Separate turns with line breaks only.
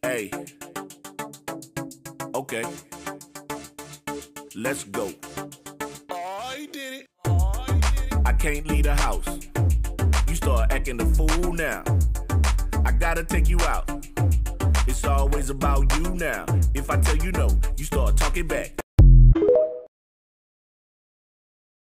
Hey. Okay. Let's go.
I did it.
I can't leave the house. You start acting a fool now. I gotta take you out. It's always about you now. If I tell you no, you start talking back.